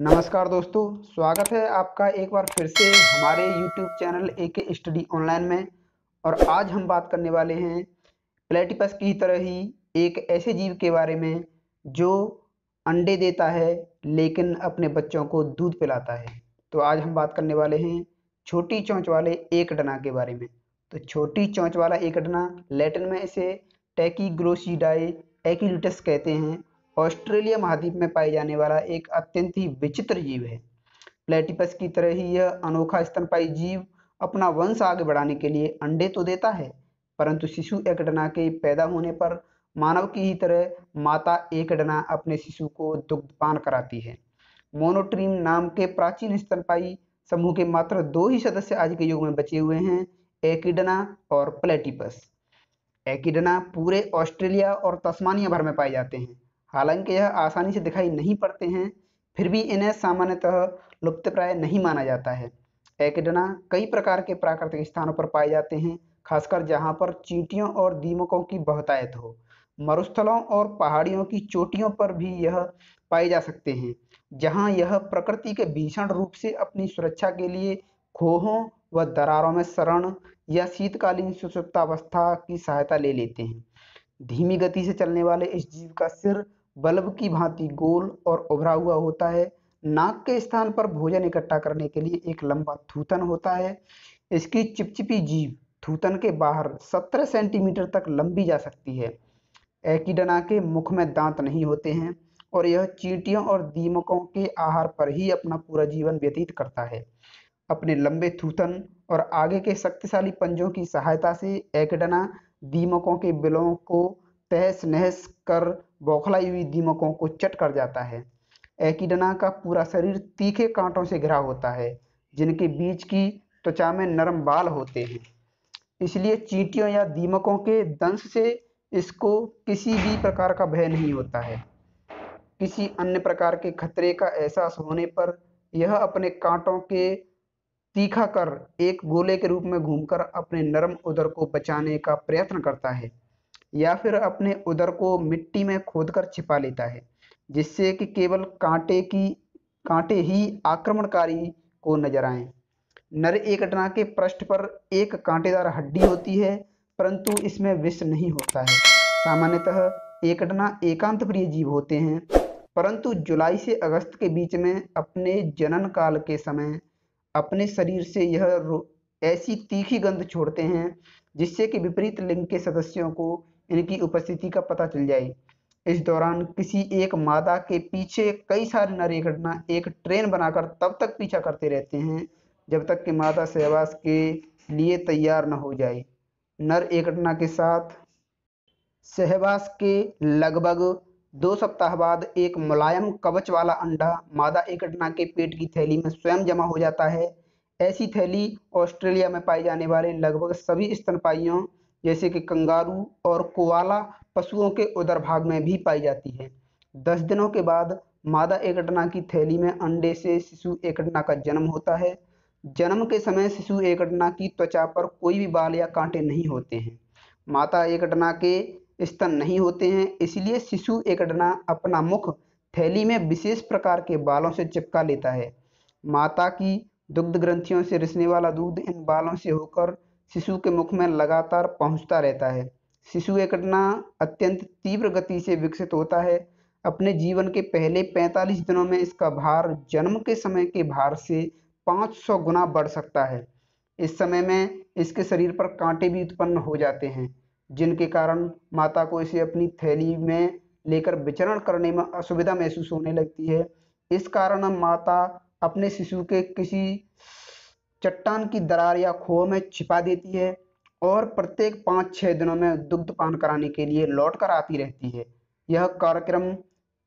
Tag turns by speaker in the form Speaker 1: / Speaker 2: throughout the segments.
Speaker 1: नमस्कार दोस्तों, स्वागत है आपका एक बार फिर से हमारे YouTube चैनल ए के स्टडी ऑनलाइन में। और आज हम बात करने वाले हैं प्लेटिपस की तरह ही एक ऐसे जीव के बारे में जो अंडे देता है लेकिन अपने बच्चों को दूध पिलाता है। तो आज हम बात करने वाले हैं छोटी चोंच वाले एक डना के बारे में। तो छोटी चोंच वाला एक डना लेटिन में इसे टैकी टैकीग्रोसीडाई एकिलिटस कहते हैं। ऑस्ट्रेलिया महाद्वीप में पाए जाने वाला एक अत्यंत ही विचित्र जीव है। प्लेटिपस की तरह ही यह अनोखा स्तनपाई जीव अपना वंश आगे बढ़ाने के लिए अंडे तो देता है, परंतु शिशु एकडना के पैदा होने पर मानव की ही तरह माता एकडना अपने शिशु को दुग्धपान कराती है। मोनोट्रीम नाम के प्राचीन स्तनपाई समूह के मात्र दो ही सदस्य आज के युग में बचे हुए हैं, एकिडना और प्लेटिपस। एकिडना पूरे ऑस्ट्रेलिया और तस्मानिया भर में पाए जाते हैं। हालाँकि यह आसानी से दिखाई नहीं पड़ते हैं, फिर भी इन्हें सामान्यतः लुप्तप्राय नहीं माना जाता है। एकिडना कई प्रकार के प्राकृतिक स्थानों पर पाए जाते हैं, खासकर जहाँ पर चींटियों और दीमकों की बहुतायत हो। मरुस्थलों और पहाड़ियों की चोटियों पर भी यह पाए जा सकते हैं, जहाँ यह प्रकृति के भीषण रूप से अपनी सुरक्षा के लिए खोहों व दरारों में शरण या शीतकालीन सुसुप्तावस्था की सहायता ले लेते हैं। धीमी गति से चलने वाले इस जीव का सिर बल्ब की भांति गोल और उभरा हुआ होता है। नाक के स्थान पर भोजन इकट्ठा करने के लिए एक लंबा थूथन होता है। इसकी चिपचिपी जीभ थूतन के बाहर 17 सेंटीमीटर तक लंबी जा सकती है। एकिडना के मुख में दांत नहीं होते हैं और यह चींटियों और दीमकों के आहार पर ही अपना पूरा जीवन व्यतीत करता है। अपने लंबे थूथन और आगे के शक्तिशाली पंजों की सहायता से एकडना दीमकों के बिलों को तहस नहस कर बौखलाई हुई दीमकों को चट कर जाता है। एकिडना का पूरा शरीर तीखे कांटों से घिरा होता है, जिनके बीच की त्वचा में नरम बाल होते हैं। इसलिए चींटियों या दीमकों के दंश से इसको किसी भी प्रकार का भय नहीं होता है। किसी अन्य प्रकार के खतरे का एहसास होने पर यह अपने कांटों के तीखा कर एक गोले के रूप में घूमकर अपने नरम उदर को बचाने का प्रयत्न करता है। या फिर अपने उदर को मिट्टी में खोदकर छिपा लेता है, जिससे कि केवल कांटे की, कांटे ही आक्रमणकारी को नज़र आए। नर एकटना के पृष्ठ पर एक कांटेदार हड्डी होती है, परंतु इसमें विष नहीं होता है। सामान्यतः एकटना एकांत प्रिय जीव होते हैं, परंतु जुलाई से अगस्त के बीच में अपने जनन काल के समय अपने शरीर से यह ऐसी तीखी गंध छोड़ते हैं, जिससे कि विपरीत लिंग के सदस्यों को इनकी उपस्थिति का पता चल जाए। इस दौरान किसी एक मादा के पीछे कई सारे नर घटना एक ट्रेन बनाकर तब तक पीछा करते रहते हैं, जब तक कि मादा सहवास के लिए तैयार न हो जाए। नर एक घटना के साथ सहवास के लगभग दो सप्ताह बाद एक मुलायम कवच वाला अंडा मादा एक घटना के पेट की थैली में स्वयं जमा हो जाता है। ऐसी थैली ऑस्ट्रेलिया में पाए जाने वाले लगभग सभी स्तनपाइयों जैसे कि कंगारू और कोआला पशुओं के उदर भाग में भी पाई जाती है। दस दिनों के बाद मादा एकटना की थैली में अंडे से शिशु एकटना का जन्म होता है। जन्म के समय शिशु एकटना की त्वचा पर कोई भी बाल या कांटे नहीं होते हैं। माता एकटना के स्तन नहीं होते हैं, इसलिए शिशु एकटना अपना मुख थैली में विशेष प्रकार के बालों से चिपका लेता है। माता की दुग्ध ग्रंथियों से रिसने वाला दूध इन बालों से होकर शिशु के मुख में लगातार पहुँचता रहता है। शिशु एकटना अत्यंत तीव्र गति से विकसित होता है। अपने जीवन के पहले 45 दिनों में इसका भार जन्म के समय के भार से 500 गुना बढ़ सकता है। इस समय में इसके शरीर पर कांटे भी उत्पन्न हो जाते हैं, जिनके कारण माता को इसे अपनी थैली में लेकर विचरण करने में असुविधा महसूस होने लगती है। इस कारण माता अपने शिशु के किसी चट्टान की दरार या खो में छिपा देती है और प्रत्येक पाँच छः दिनों में दुग्ध पान कराने के लिए लौट कर आती रहती है। यह कार्यक्रम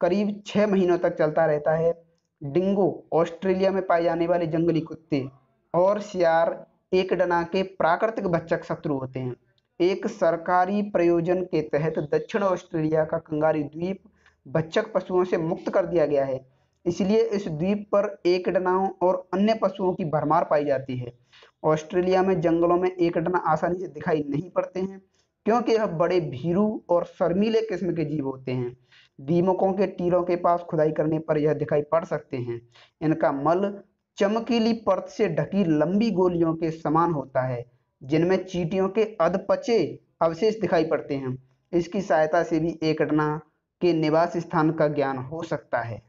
Speaker 1: करीब छः महीनों तक चलता रहता है। डिंगो, ऑस्ट्रेलिया में पाए जाने वाले जंगली कुत्ते और सियार एक डना के प्राकृतिक बच्चक शत्रु होते हैं। एक सरकारी प्रयोजन के तहत दक्षिण ऑस्ट्रेलिया का कंगारी द्वीप बच्चक पशुओं से मुक्त कर दिया गया है। इसलिए इस द्वीप पर एकडनाओं और अन्य पशुओं की भरमार पाई जाती है। ऑस्ट्रेलिया में जंगलों में एकडना आसानी से दिखाई नहीं पड़ते हैं, क्योंकि यह बड़े भीरू और शर्मीले किस्म के जीव होते हैं। दीमकों के तीरों के पास खुदाई करने पर यह दिखाई पड़ सकते हैं। इनका मल चमकीली परत से ढकी लंबी गोलियों के समान होता है, जिनमें चीटियों के अधपचे अवशेष दिखाई पड़ते हैं। इसकी सहायता से भी एकटना के निवास स्थान का ज्ञान हो सकता है।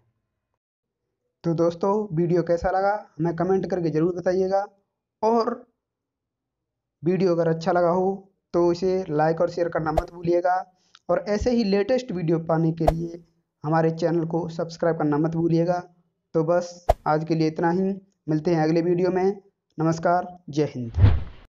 Speaker 1: तो दोस्तों, वीडियो कैसा लगा? हमें कमेंट करके ज़रूर बताइएगा। और वीडियो अगर अच्छा लगा हो तो इसे लाइक और शेयर करना मत भूलिएगा। और ऐसे ही लेटेस्ट वीडियो पाने के लिए हमारे चैनल को सब्सक्राइब करना मत भूलिएगा। तो बस, आज के लिए इतना ही। मिलते हैं अगले वीडियो में। नमस्कार, जय हिंद।